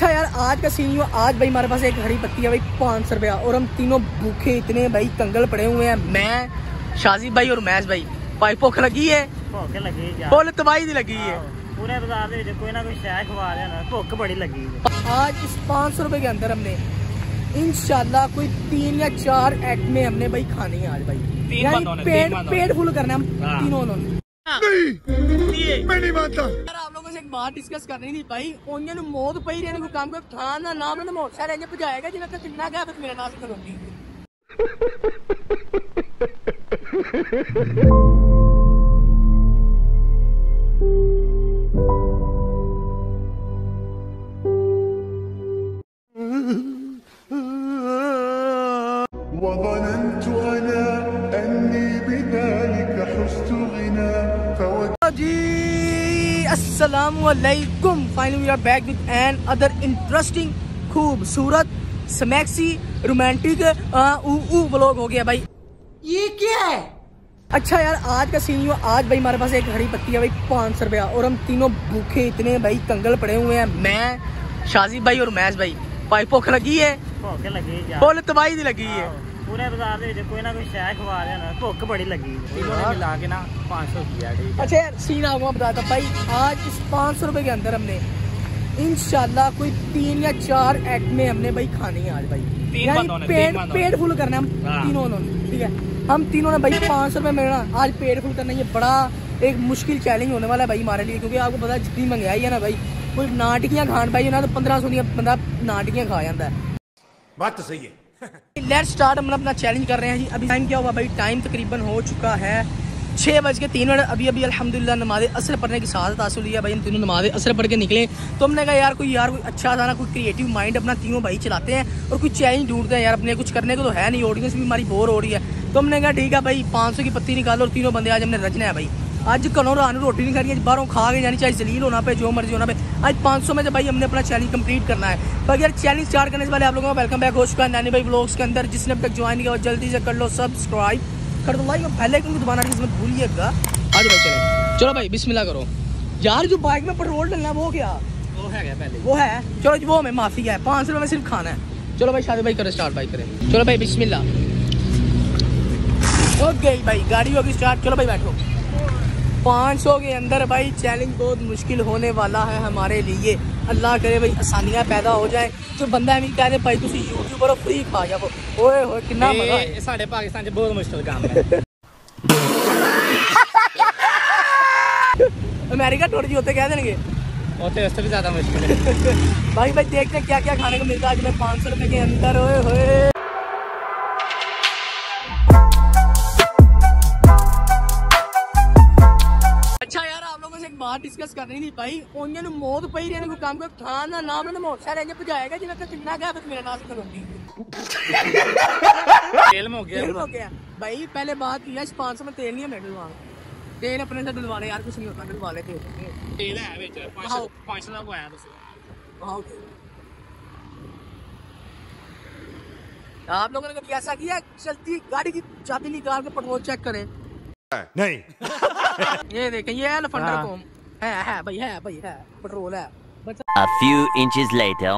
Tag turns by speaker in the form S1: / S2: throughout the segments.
S1: अच्छा यार आज का सीन यू आज भाई हमारे पास एक हरी पत्ती है भाई पाँच सौ रुपया और हम तीनों भूखे इतने भाई कंगल पड़े हुए हैं। मैं शाजी भाई और मैश भाई भाई भुख लगी है। बोल तबाही दी लगी है।
S2: पूरे बाज़ार कोई ना कोई शह खवा देना भुख बड़ी लगी है।
S1: आज इस पाँच सौ रुपये के अंदर हमने इनशाला कोई तीन या चार एक्ट में हमने भाई खानी है आज भाई। पेट पेट फुल करना हम
S3: हाँ।
S1: तीनों ने
S3: मैं नहीं मानता
S1: यार आप लोगों से एक बात डिस्कस करनी थी भाई ਉਹਨਾਂ ਨੂੰ ਮੌਤ ਪਈ ਰਹਿਣ ਕੋਈ ਕੰਮ ਕਰ ਥਾਂ ਦਾ ਨਾਮ ਨਾ ਮੋਟਰਸਾਈਕਲ ਇੰਜ ਭਜਾਏਗਾ ਜਿਵੇਂ ਕਿ ਕਿੰਨਾ ਗਿਆ ਫਿਰ ਮੇਰੇ ਨਾਲ ਕਰੂੰਗੀ असलकुम finally we are back with another interesting खूबसूरत स्मैक्सी रोमांटिक ब्लॉग हो गया भाई। ये क्या है? अच्छा यार आज का सीन यू आज भाई हमारे पास एक हरी पत्ती है भाई पाँच सौ रुपया। और हम तीनों भूखे इतने भाई कंगल पड़े हुए हैं। मैं शाजी भाई और मैश भाई। भाई भूख लगी है? बोले तबाही लगी है।
S2: ਪੂਰੇ ਬਾਜ਼ਾਰ ਦੇ ਵਿੱਚ ਕੋਈ ਨਾ ਕੋਈ ਸ਼ੈ ਖਵਾ ਦੇਣਾ ਭੁੱਖ ਬੜੀ ਲੱਗੀ
S3: तीनों ने मिला के ना पाँच सौ किया ठीक है
S1: अच्छा यार सीन आपको मैं बताता भाई आज इस पाँच सौ रुपए के अंदर हमने इंशाल्लाह कोई तीन या चार एक्ट में हमने भाई खानी है आज भाई
S3: तीन
S1: यानी
S3: बंदों ने,
S1: पेट
S3: तीन बंदों ने।
S1: पेट फुल करना है हम
S3: हाँ।
S1: तीनों ने ठीक है हम तीनों ने भाई पाँच सौ रुपए में ना आज पेट फुल करना ये बड़ा एक मुश्किल चैलेंज होने वाला है भाई हमारे लिए क्योंकि आपको पता है जितनी महंगाई है ना भाई कोई नाटियां खान भाई ना तो पंद्रह सौ दियां बंदा नाटियां खा जाता है
S4: बात तो सही है
S1: लेट स्टार्ट हम अपना चैलेंज कर रहे हैं जी। अभी टाइम क्या हुआ भाई? टाइम तकरीबन हो चुका है। छः बज के तीन मिनट। अभी अभी अलहमदिल्ला नमाज़ असर पढ़ने की शहादत हासिल हुई है भाई। इन तीनों नमाज़ असर पढ़ के निकले। तो हमने कहा, यार, कोई यार, कोई अच्छा था ना, कोई क्रिएटिव माइंड अपना तीनों भाई चलाते हैं और कोई चैलेंज ढूंढते हैं। यार, अपने कुछ करने को तो है नहीं। ऑडियंस भी हमारी बोर हो रही है। तो हमने कहा, ठीक है भाई, पाँच सौ की पत्ती निकालो और तीनों बंदे आज हमने रचना है भाई। आज कलों रानू रोटी नहीं खानी है बाहरों खा के जानी, चाहे जलील होना पे, जो मर्ज़ी होना पे। आज 500 में से भाई हमने अपना चैलेंज कंप्लीट करना है। बाकी यार चैलेंज स्टार्ट करने से पहले आप लोगों का वेलकम बैक हो चुका है नैनी भाई ब्लॉग्स के अंदर। जिसने अब तक ज्वाइन किया वो जल्दी से कर लो सब्सक्राइब कर दो लाइक और पहले आइकन को दबाना इसमें भूलिएगा। आज भाई चले। चलो भाई बिस्मिल्लाह करो। यार जो बाइक में पेट्रोल डलना वो क्या?
S3: वो है पहले?
S1: वो है। चलो वो हमें माफ़ी है। पाँच सौ रुपये में सिर्फ़ खाना है। चलो भाई शादी भाई करो स्टार्ट भाई करें। चलो भाई बिस्मिल्लाह। ओके भाई गाड़ी होगी स्टार्ट चलो भाई बैठो। पाँच सौ के अंदर भाई चैलेंज बहुत मुश्किल होने वाला है हमारे लिए। अल्लाह करे भाई आसानियाँ पैदा हो जाए। जो बंदा हमें कह दे भाई तुम यूट्यूबर फ्री खा जाओ। ओए होए कितना मज़ा
S3: साढ़े पाकिस्तान से बहुत मुश्किल काम है।
S1: अमेरिका थोड़ी जी होते कह देंगे?
S3: होते उससे भी ज़्यादा मुश्किल है।
S1: भाई भाई देखते हैं क्या क्या खाने को मिलता है। आज मैं पाँच सौ रुपये के अंदर ओए होए। लोगों से एक बात डिस्कस करनी थी भाई ਉਹਨਾਂ ਨੂੰ ਮੌਤ ਪਈ ਰਹਿਣ ਕੋਈ ਕੰਮ ਕਰ ਥਾਂ ਦਾ ਨਾਮ ਨਾ ਮੋਟਰਸਾਈਕਲ ਇੰਜ ਭਜਾਏਗਾ ਜਿਵੇਂ ਕਿ ਕਿੰਨਾ ਗਿਆ ਫਿਰ ਮੇਰੇ ਨਾਲ ਕਰੂੰਗੀ
S3: तेल में हो गया
S1: तेल हो गया भाई पहले बात की है इस 500 में तेल नहीं है मैं डलवा तेल अपने से डलवा ले यार कुछ नहीं होता डलवा ले तेल
S3: तेल है बेच पाँच
S1: हाँ।
S3: सौ पाँच सौ का आया तो
S1: हाँ, ओके। आप लोगों ने कभी ऐसा किया चलती गाड़ी की चाबी निकाल के पेट्रोल चेक करें
S4: नहीं
S1: ये देखें ये है लफंडर
S3: हाँ।
S1: कोम
S5: A few inches later.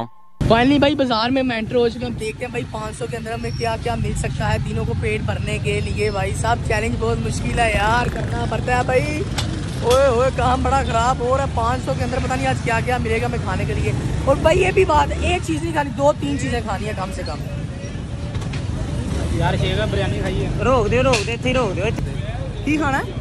S1: Finally भाई बाज़ार में मेट्रो हो चुके हम देखते हैं भाई 500 के अंदर हमें क्या क्या मिल सकता है तीनों को पेट भरने के लिए भाई साहब। चैलेंज बहुत मुश्किल है यार करना पड़ता है भाई। ओए ओए काम बड़ा ख़राब हो रहा है। पाँच सौ के अंदर पता नहीं आज क्या क्या मिलेगा हमें खाने के लिए। और भाई ये भी बात है एक चीज़ नहीं खानी दो तीन चीज़ें खानी है कम से कम।
S3: यार बिरयानी
S1: खाइए। रोक दे रोक दे
S3: रोक दे। खाना है?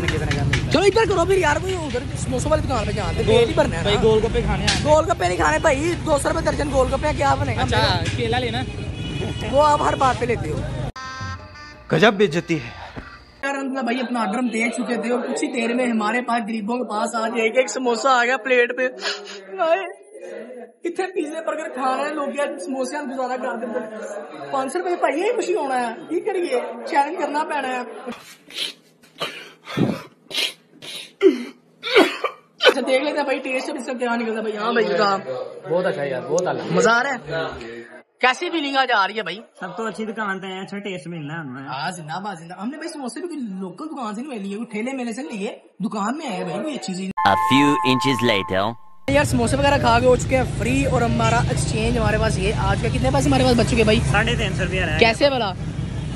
S1: चलो इधर करो फिर यार कोई उधर समोसो वाली दुकान पे जाते पेट ही भरना है गोल
S3: गप्पे खाने हैं
S1: गोलगप्पे नहीं खाने भाई 200 रुपए दर्जन गोलगप्पे क्या बनेगा
S3: अच्छा केला लेना।
S1: वो आप हर बार पे लेते हो।
S4: गजब बेइज्जती है।
S1: यार मतलब भाई अपना आर्डर हम दे चुके थे और कुछ ही देर में हमारे पास गरीबों के पास आज एक एक समोसा आ गया प्लेट पे। इतने पिज्जे बर्गर रहे हैं लोग यार समोसे हम गुजारा कर देते पाँच सौ रुपए भाई यही खुशी होना है। की करिए चैलेंज करना पैना है। अच्छा, देख लेते भाई टेस्ट भी क्या निकलता भाई। हाँ भाई का
S3: बहुत अच्छा यार बहुत अलग।
S1: मज़ा आ रहा है? कैसी फीलिंग आज आ रही है भाई?
S2: सब तो अच्छी दुकान है अच्छा टेस्ट मिलना है आज ना
S1: हाँ, जिंदाबाद ज़िंदा। हमने भाई समोसे भी लोकल दुकान से नहीं लिए ठेले मेले से लिए। दुकान में आए भाई अच्छी चीज़।
S5: A few inches later.
S1: यार समोसे वगैरह खा के हो चुके हैं फ्री और हमारा एक्सचेंज हमारे पास ये आज का कितने पास हमारे पास बच चुके भाई?
S2: साढ़े तीन सौ रुपया
S1: कैसे भला?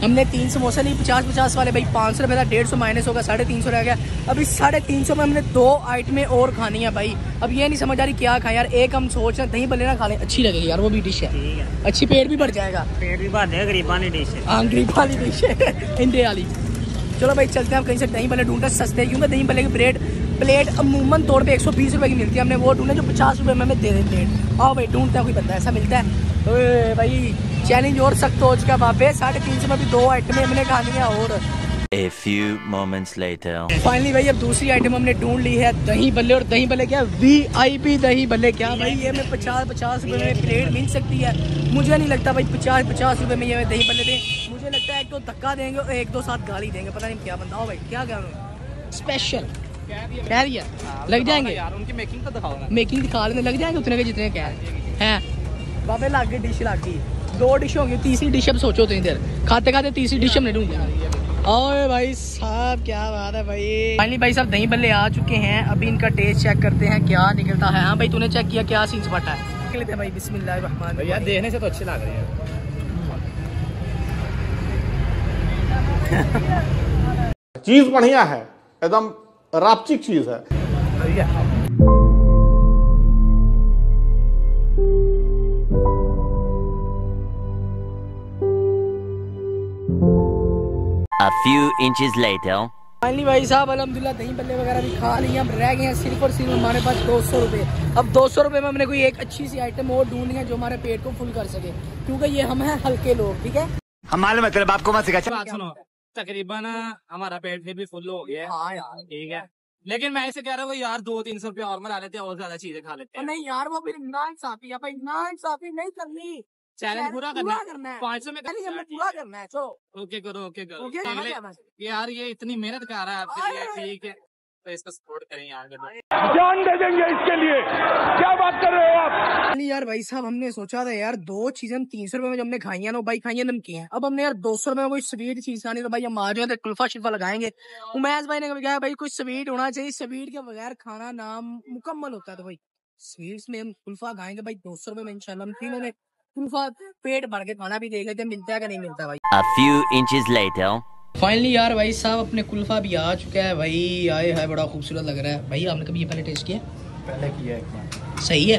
S1: हमने तीन समोसे नहीं पचास पचास वाले भाई पाँच सौ रुपये था डेढ़ सौ माइनस होगा साढ़े तीन सौ रह गया। अभी साढ़े तीन सौ में हमने दो आइटमें और खानी है भाई। अब ये नहीं समझ आ रही क्या खाएँ यार एक हम सोच रहे दही भले ना खा लें अच्छी लगेगी यार वो भी डिश है। अच्छी पेट भी बढ़ जाएगा।
S2: पेट भी भर देगा गरीबान की डिश है।
S1: हाँ गरीब वाली डिश है इंडिया वाली। चलो भाई चलते हैं हम कहीं से दही भले ढूंढते हैं सस्ते क्योंकि दही भले की ब्रेड प्लेट अमूमन तौर पे एक सौ बीस रुपये की मिलती है हमने वो ढूंढे जो पचास रुपये में हमें दे दें प्लेट आओ भाई ढूंढते हैं कोई बंदा ऐसा मिलता है। भाई चैलेंज और सख्त हो चुका है वहाँ पे साढ़े तीन सौ में भी दो आइटमें हमने खानी है और
S5: A few moments later.
S1: Finally भाई अब दूसरी आइटम हमने ढूंढ ली है दही बल्ले और दही बल्ले क्या? वी आई पी दही बल्ले क्या भाई? ये हमें पचास पचास रुपए में प्लेट मिल सकती है। मुझे नहीं लगता भाई पचास पचास रुपए में ये हमें दही बल्ले दें। मुझे लगता है एक तो धक्का देंगे और एक दो साथ गाली देंगे। पता नहीं क्या बंदा हो भाई क्या कह स्पेशल कह रही है लग जाएँगे?
S3: यार उनकी मेकिंग तो दिखाओ
S1: मेकिंग दिखा लेने लग जाएँगे उतने के जितने कह रहे हैं। बाबे लाग गई डिश लाग। गई दो डिश होंगी तीसरी डिश अब सोचो उतनी देर खाते खाते तीसरी डिश हमने ढूंढी। ओए भाई साहब क्या बात है भाई। फाइनली भाई साहब दही बल्ले आ चुके हैं। अभी इनका टेस्ट चेक करते हैं क्या निकलता है। हाँ भाई तूने चेक किया क्या सीन फटा है? निकले थे भाई बिस्मिल्लाह रहमान
S3: भैया देखने से तो अच्छे लग रहे हैं।
S6: चीज़ बढ़िया है एकदम रापचिक चीज़ है।
S5: A few inches later.
S1: Finally भाई साहब अलहमदिल्ला दही बल्ले वगैरह भी खा लिए हम रह गए हैं सिर्फ़ और सिर्फ़ हमारे पास दो सौ रुपये अब दो सौ रुपये में हमने कोई एक अच्छी सी आइटम और ढूंढनी है जो हमारे पेट को फुल कर सके क्योंकि ये हम हैं हल्के लोग ठीक है?
S3: हमारे मतलब बात सुनो तकरीबन हमारा पेट फिर भी फुल हो गया है
S1: यार।
S3: ठीक है? लेकिन मैं ऐसे कह रहा हूँ यार दो तीन सौ रुपया और मिला लेते हैं और ज़्यादा चीज़ें खा लेते हैं।
S1: नहीं यार वो फिर ना इंसाफी है भाई इंसाफी नहीं करनी।
S3: चैलेंज पूरा करना
S1: करना है।
S3: पाँच सौ में
S1: पूरा करना है चलो
S3: ओके करो ओके करो।
S1: ओके क्या बस?
S3: यार ये इतनी मेहनत कर रहा है आपके लिए ठीक है। तो इसका सपोर्ट करें यार
S4: जान दे देंगे इसके लिए। क्या बात कर रहे हो आप?
S1: नहीं यार भाई साहब हमने सोचा था यार दो चीज़ें हम तीन सौ रुपए में जो हमने खाई है ना भाई खाई है नमकीन अब हमने यार दो सौ रुपए में कोई स्वीट चीज़ खानी तो भाई हम आ जाए तो कुल्फा शिल्फा लगाएँगे। उमैस भाई ने कभी कहा भाई कोई स्वीट होना चाहिए स्वीट के बगैर खाना नाम मुकम्मल होता है। तो भाई स्वीट्स में हम कुल्फा खाएँगे भाई दो सौ रुपए में इंशाल्लाह हम तीनों ने पेट भर के खाना भी देख लेते मिलता है कि नहीं मिलता भाई?
S5: A few inches later.
S1: Finally यार भाई साहब अपने कुल्फा भी आ चुका है भाई आए है बड़ा खूबसूरत लग रहा है। भाई आपने कभी ये पहले टेस्ट किया?
S3: पहले किया एक बार।
S1: सही है?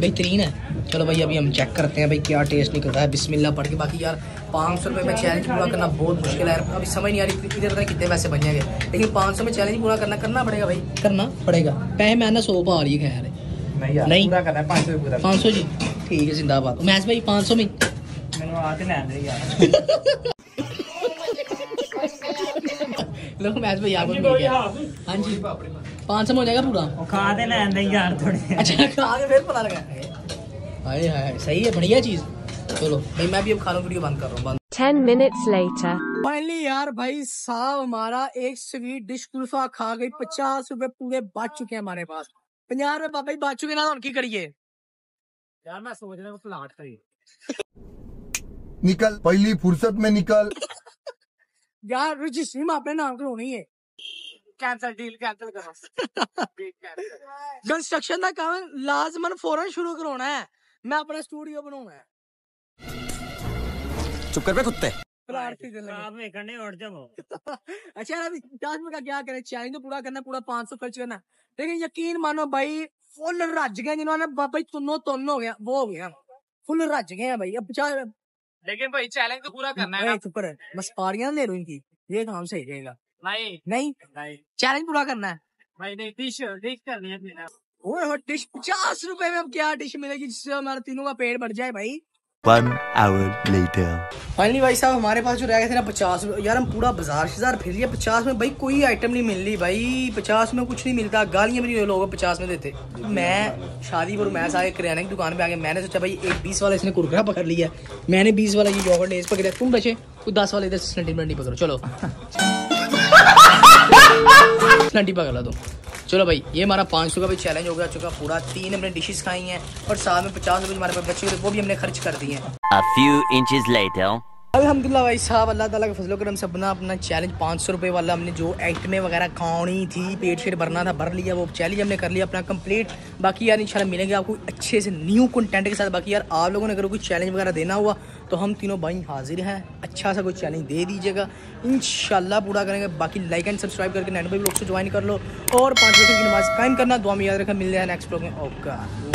S1: बेहतरीन है। चलो भाई अभी हम चेक करते हैं भाई क्या टेस्ट निकलता है। बिस्मिल्लाह पढ़ के। बाकी यार पाँच सौ रुपये में चैलेंज पूरा करना बहुत मुश्किल है अभी समझ नहीं आ रही इधर नहीं कितने पैसे बन जाएँगे। लेकिन पाँच सौ में चैलेंज पूरा करना करना पड़ेगा भाई। करना पड़ेगा। पैसे मैं ना सौ पा रही है खैर।
S3: नहीं यार है पाँच सौ
S1: जी। ठीक है जिंदाबाद। मैच भाई पाँच सौ में लो मैच भाई आपको मिल गया। हाँ जी। पाँच सौ में हो जाएगा पूरा?
S2: खा दे यार थोड़े।
S1: अच्छा खा के फिर पता लगा। हाय हाय सही है बढ़िया चीज़। चलो भाई मैं भी अब खा रहा वीडियो बंद कर रहा हूँ बंद।
S7: 10 minutes later.
S1: फाइनली यार भाई साहब हमारा एक स्वीट डिश कुल्फा खा गई पचास रुपए पूरे बच चुके हैं हमारे पास। पंजाह रुपए बाबा बच चुके ना उनकी करिए?
S3: यार मैं सोच रहा हूँ प्लाट करिए
S4: निकल पहली फुर्सत में निकल।
S1: यार रजिस्ट्री में अपने नाम करवानी है।
S3: कैंसिल डील कैंसिल करो।
S1: कंस्ट्रक्शन का काम लाजमन फ़ौरन शुरू करवाना है मैं अपना स्टूडियो बनाना है
S4: चुप कर बे कुत्ते
S1: प्लाट खरीदने लगे।
S2: आप में करने उठ जाओ
S1: अच्छा यार अभी दस मिनट का क्या करें चैलेंज तो पूरा करना है, पूरा पाँच सौ खर्च करना है। लेकिन यकीन मानो भाई फुल रज गए जिन्होंने भाई तुनो तुन हो गया वो हो गया। फुल रज गए हैं भाई अब चार
S3: लेकिन भाई चैलेंज तो पूरा करना है
S1: ऊपर बस पारियाँ दे रही इनकी ये काम सही रहेगा।
S3: नहीं।
S1: नहीं?
S3: नहीं।
S1: चैलेंज पूरा करना है।
S3: भाई नहीं डिश डिश करनी है
S1: ओए हो डिश पचास रुपए में अब क्या डिश मिलेगी जिससे हमारा तीनों का पेट बढ़ जाए भाई?
S5: One hour later.
S1: फाइनली भाई साहब, हमारे पास जो रह गए थे ना पचास यार हम पूरा बाज़ार शजार फिर लिया। पचास में भाई कोई आइटम नहीं मिल रही भाई। पचास में कुछ नहीं मिलता। गालियाँ भी नहीं लोग पचास में देते। मैं शादी पर मैं सारे किराने की दुकान पे आ गया। मैंने सोचा भाई एक बीस वाला इसने कुरकुरा पकड़ लिया मैंने बीस वाला ये योगर्ट लेस पकड़ा तुम बचे, कोई दस वाले इधर स्नटी पकड़ो। चलो। स्नटी पकड़ लो तुम। चलो भाई ये हमारा पाँच सौ का भी चैलेंज हो गया चुका पूरा। तीन हमने डिशेस खाई हैं और साथ में पचास रुपये हमारे पास बचे हुए वो भी हमने खर्च कर दिए। हैं. अल्हम्दुलिल्लाह भाई साहब अल्लाह ताला के फजलो करम से अपना अपना चैलेंज पाँच सौ रुपये वाला हमने जो एक्ट में वगैरह खानी थी पेट शेट भरना था भर लिया वो चैलेंज हमने कर लिया अपना कंप्लीट बाकी यार इंशाल्लाह मिलेंगे आपको अच्छे से न्यू कंटेंट के साथ। बाकी यार आप लोगों ने अगर कोई चैलेंज वगैरह देना हुआ तो हम तीनों भाई हाजिर हैं। अच्छा सा कोई चैलेंज दे दीजिएगा। इंशाल्लाह पूरा करेंगे। बाकी लाइक एंड सब्सक्राइब करके नेट भाई लोग से ज्वाइन कर लो। और पाँच बजे की नमाज़ कायम करना। दुआ में याद रखा मिल जाए नेक्स्ट ब्लॉग में। ओके